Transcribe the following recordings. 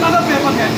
那个不要放甜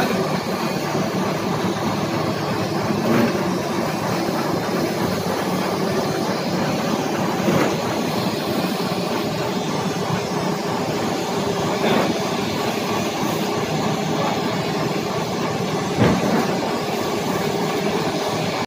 Gracias.